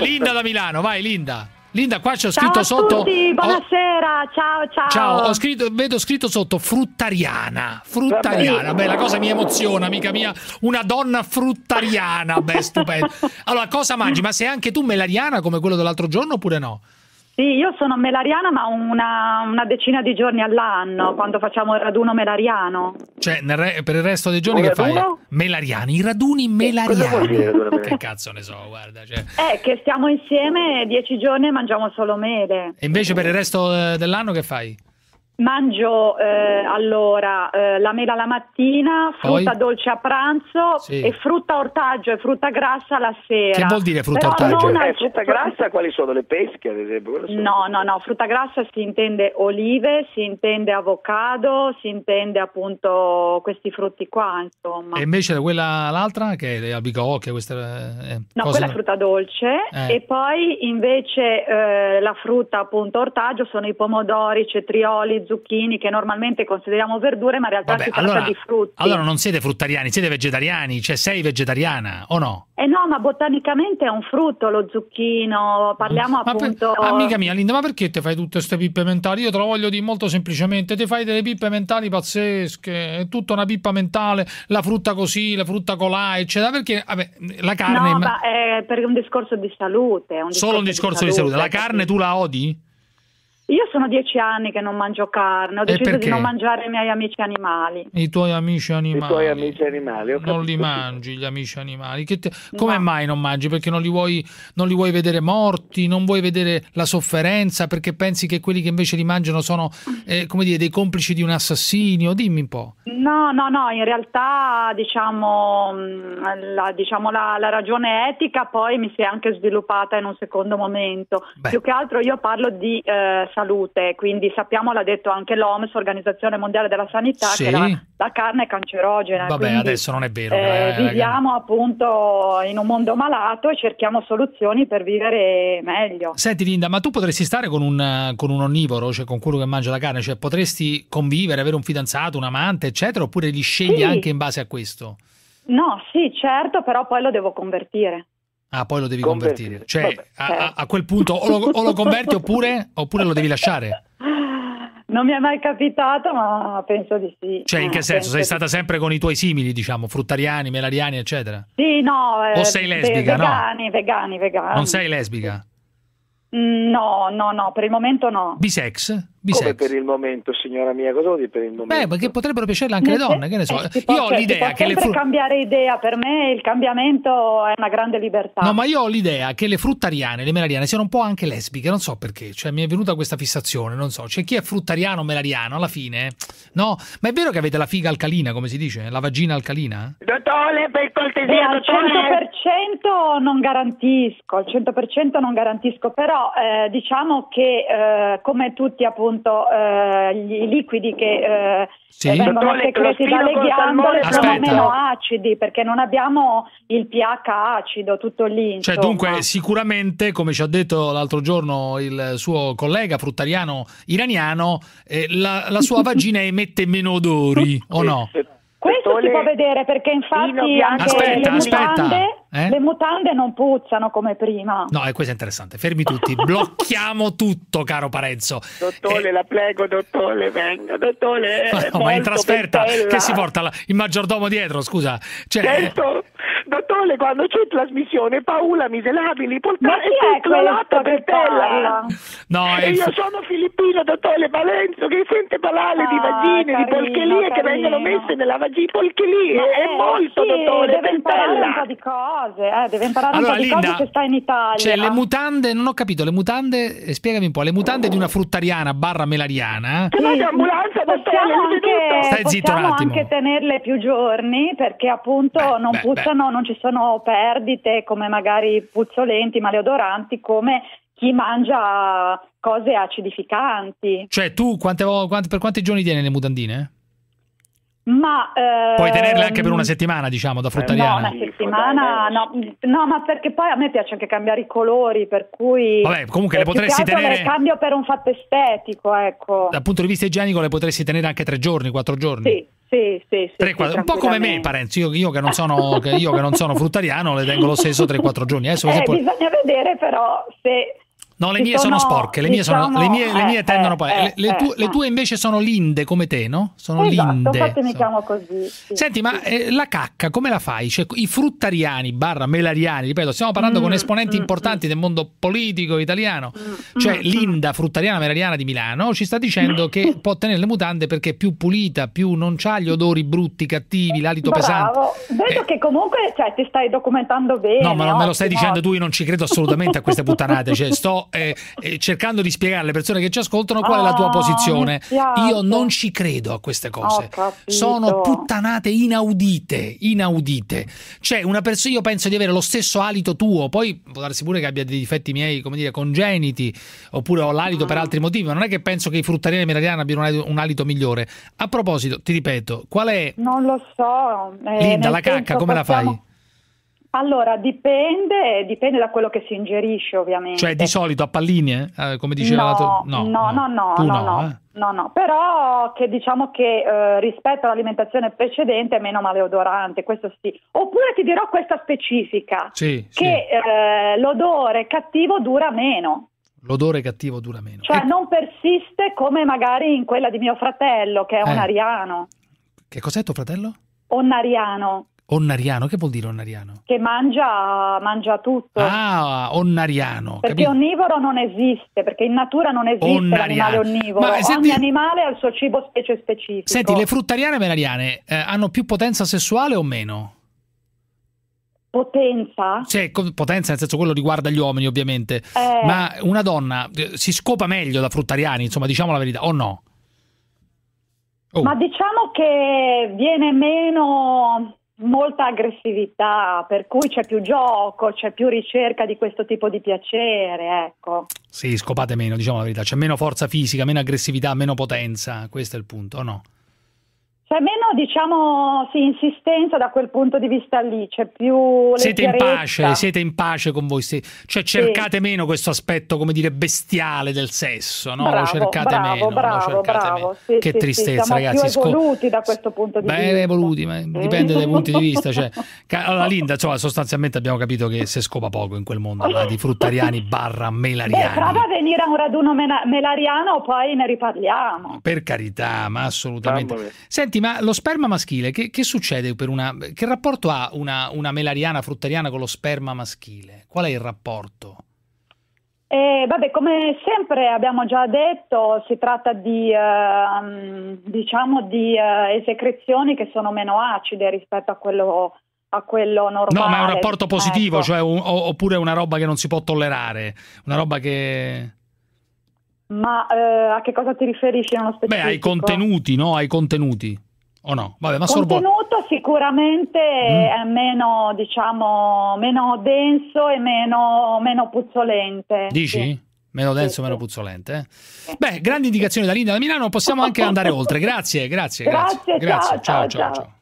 Linda da Milano, vai Linda. Linda, qua c'ho scritto ciao sotto. Tutti, buonasera, oh, ciao, ciao. Ciao, ho scritto, vedo scritto sotto fruttariana. Fruttariana, beh, la cosa mi emoziona, amica mia. Una donna fruttariana, beh, stupendo. Allora, cosa mangi? Ma sei anche tu melariana come quello dell'altro giorno oppure no? Sì, io sono melariana ma una, una decina di giorni all'anno, quando facciamo il raduno melariano. Cioè, re, per il resto dei giorni un che raduno? fai? Melariani, i raduni melariani. che cazzo ne so, guarda. Cioè. Eh, che stiamo insieme dieci giorni e mangiamo solo mele. E invece per il resto eh, dell'anno che fai? Mangio eh, allora eh, la mela la mattina, frutta Poi? dolce a pranzo sì. e frutta ortaggio e frutta grassa la sera. Che vuol dire frutta Però ortaggio? Eh, frutta grassa quali sono le pesche ad esempio? No, no, no, frutta grassa si intende olive, si intende avocado, si intende appunto questi frutti qua, insomma. E invece quella l'altra che è le albicocche, eh, No, cose... quella è frutta dolce eh. e poi invece eh, la frutta appunto ortaggio sono i pomodori, cetrioli, zucchini che normalmente consideriamo verdure, ma in realtà Vabbè, si tratta allora, di frutti. Allora non siete fruttariani, siete vegetariani, cioè sei vegetariana o no? Eh no, ma botanicamente è un frutto lo zucchino, parliamo ma appunto... Per, amica mia Linda, ma perché ti fai tutte queste pippe mentali? Io te lo voglio dire molto semplicemente, ti fai delle pippe mentali pazzesche, è tutta una pippa mentale, la frutta così, la frutta colà, eccetera, perché vabbè, la carne... No, ma è per un discorso di salute. Un Solo un discorso di salute. di salute. La carne tu la odi? Io sono dieci anni che non mangio carne, ho deciso di non mangiare i miei amici animali. I tuoi amici animali? I tuoi amici animali, Non li mangi gli amici animali? Te... Come no. mai non mangi? Perché non li, vuoi, non li, vuoi, vedere morti, non vuoi vedere la sofferenza, perché pensi che quelli che invece li mangiano sono, eh, come dire, dei complici di un assassinio? Dimmi un po'. No, no, no, in realtà diciamo, la, diciamo la, la, ragione etica poi mi si è anche sviluppata in un secondo momento. Beh. Più che altro io parlo di eh, salute, quindi sappiamo, l'ha detto anche l'OMS, Organizzazione Mondiale della Sanità, sì. che la, la, carne è cancerogena. Vabbè, quindi, adesso non è vero. Eh, viviamo appunto in un mondo malato e cerchiamo soluzioni per vivere meglio. Senti Linda, ma tu potresti stare con un, con un onnivoro, cioè con quello che mangia la carne, cioè potresti convivere, avere un fidanzato, un amante, eccetera, oppure li scegli sì. anche in base a questo? No, sì, certo, però poi lo devo convertire. Ah, poi lo devi convertire. Cioè, a, a, quel punto o lo, o lo converti oppure, oppure, lo devi lasciare? Non mi è mai capitato, ma penso di sì. Cioè, in che eh, senso? Sei stata sempre con i tuoi simili, diciamo, fruttariani, melariani, eccetera? Sì, no. Eh, o sei lesbica, vegani, no? Vegani, vegani, Non sei lesbica? No, no, no, per il momento no. Bisex? Bisex. Come per il momento, signora mia? Cosa vuol dire per il momento? Beh, perché potrebbero piacerle anche le donne, che ne so. Eh, io ho l'idea che le fru- cambiare idea, per me il cambiamento è una grande libertà. No, ma io ho l'idea che le fruttariane, le melariane siano un po' anche lesbiche, non so perché, cioè mi è venuta questa fissazione, non so. C'è chi è fruttariano o melariano alla fine, no? Ma è vero che avete la figa alcalina, come si dice? La vagina alcalina? Dottore, per cortesia, al 100% non garantisco, al 100% non garantisco, però eh, diciamo che eh, come tutti appunto eh, i liquidi che eh, sì. vengono secreti dalle ghiandole sono meno acidi perché non abbiamo il pH acido tutto lì. Cioè dunque sicuramente come ci ha detto l'altro giorno il suo collega fruttariano iraniano eh, la, la, sua vagina emette meno odori o no? Questo si può vedere perché infatti anche aspetta, le aspetta. mutande eh? Le mutande non puzzano come prima. No, e questo è interessante. Fermi tutti, blocchiamo tutto, caro Parenzo. Dottore, eh... la prego, dottore, venga, dottore. Ma, no, ma in trasferta bella. che si porta la, il maggiordomo dietro, scusa. Cioè, certo, dottore, quando c'è trasmissione, Paola miserabili, portare Ma chi è latte per terra. No, e io sono filippino, dottore Valenzo, che sente parlare ah, di vagine, carino, di polchelie che vengono messe nella vagina. Polchelie, è eh, molto, sì, dottore, deve imparare un po' di cose, eh, deve imparare allora, un po' di Linda, cose se sta in Italia. Cioè, le mutande, non ho capito, le mutande, eh, spiegami un po', le mutande di una fruttariana barra melariana. Sì, sì, ambulanza, possiamo anche, Stai zitto possiamo un attimo. anche tenerle più giorni perché appunto beh, non beh, puzzano, beh. Non ci sono perdite come magari puzzolenti, maleodoranti, come chi mangia cose acidificanti. Cioè tu quante, quante, per quanti giorni tieni le mutandine? Ma, ehm, Puoi tenerle anche per una settimana, diciamo, da fruttariana? No, una settimana, no, no, ma perché poi a me piace anche cambiare i colori, per cui... Vabbè, comunque le potresti tenere... Le cambio per un fatto estetico, ecco. Dal punto di vista igienico le potresti tenere anche tre giorni, quattro giorni? Sì. Sì, sì, sì, 3, 4, un po' come me, Parenzo. Io, io, che non sono, che io che non sono fruttariano, le tengo lo stesso 3-4 giorni. Adesso, eh, bisogna vedere però se No, le mie sono, sono, sporche, le mie, diciamo, sono, le mie, le mie eh, tendono poi. Eh, le, le, tue, le, tue, invece sono linde come te, no? Sono esatto, linde. Infatti mi chiamo così. Sì. Senti, ma eh, la cacca come la fai? Cioè, I fruttariani, barra melariani, ripeto, stiamo parlando mm, con esponenti mm, importanti mm. del mondo politico italiano. Mm, cioè, mm, Linda, fruttariana melariana di Milano, ci sta dicendo che può tenere le mutande perché è più pulita, più non ha gli odori brutti, cattivi, l'alito pesante. Vedo eh. che comunque cioè, ti stai documentando bene. No, ma non me lo stai dicendo tu, io non ci credo assolutamente a queste puttanate. Cioè, sto eh, eh cercando di spiegare alle persone che ci ascoltano qual è la tua ah, posizione. Io non ci credo a queste cose. Sono puttanate inaudite, inaudite. Cioè, una persona, io penso di avere lo stesso alito tuo, poi può darsi pure che abbia dei difetti miei, come dire, congeniti, oppure ho l'alito mm. per altri motivi, ma non è che penso che i fruttariani meragliani abbiano un alito, un alito, migliore. A proposito, ti ripeto, qual è... Non lo so. Eh, Linda, la cacca, come la fai? Allora, dipende, dipende da quello che si ingerisce ovviamente. Cioè di solito a palline, eh, come diceva no, la tua... No, no, no, no, no, no, no, eh. no, no, però che diciamo che eh, rispetto all'alimentazione precedente è meno maleodorante, questo sì. Oppure ti dirò questa specifica, sì, che sì. Eh, l'odore cattivo dura meno. L'odore cattivo dura meno. Cioè e... non persiste come magari in quella di mio fratello, che è un eh. ariano. Che cos'è tuo fratello? Un ariano. Onnariano, che vuol dire onnariano? Che mangia, mangia tutto. Ah, onnariano. Perché capito? onnivoro non esiste, perché in natura non esiste l'animale onnivoro. Ma, senti, Ogni animale ha il suo cibo specie specifico. Senti, le fruttariane e melariane eh, hanno più potenza sessuale o meno? Potenza? Sì, potenza nel senso quello riguarda gli uomini ovviamente. Eh. Ma una donna eh, si scopa meglio da fruttariani, insomma, diciamo la verità, o no? Oh. Ma diciamo che viene meno molta aggressività, per cui c'è più gioco, c'è più ricerca di questo tipo di piacere, ecco. Sì, scopate meno, diciamo la verità, c'è meno forza fisica, meno aggressività, meno potenza, questo è il punto, no? C'è meno, diciamo, sì, insistenza da quel punto di vista lì, c'è più Siete in pace, siete in pace con voi stessi, cioè cercate sì. meno questo aspetto, come dire, bestiale del sesso, no? Bravo, lo cercate bravo, meno, bravo, lo cercate bravo. meno. Sì, che sì, tristezza, siamo ragazzi. Siamo evoluti da questo punto di Beh, vista. evoluti, ma dipende dai punti di vista. Cioè, allora, Linda, insomma, sostanzialmente abbiamo capito che si scopa poco in quel mondo là, di fruttariani barra melariani. Beh, prova a venire a un raduno melariano, poi ne riparliamo. Per carità, ma assolutamente. Senti, ma lo sperma maschile, che, che, succede per una... Che rapporto ha una, una melariana fruttariana con lo sperma maschile? Qual è il rapporto? Eh, vabbè, come sempre abbiamo già detto, si tratta di, eh, diciamo di eh, esecrezioni che sono meno acide rispetto a quello, a quello normale. No, ma è un rapporto positivo, ecco. cioè un, oppure una roba che non si può tollerare, una roba che... Ma eh, a che cosa ti riferisci nello specifico? Beh, ai contenuti, no? Ai contenuti o no? Vabbè, ma contenuto sicuramente mm. è meno, diciamo, meno denso e meno, meno puzzolente. Dici? Sì. Meno denso, sì, meno puzzolente. Eh? Sì. Beh, grandi indicazioni da Linda da Milano, possiamo anche andare oltre. Grazie, grazie, grazie. Grazie, ciao, ciao. ciao. ciao.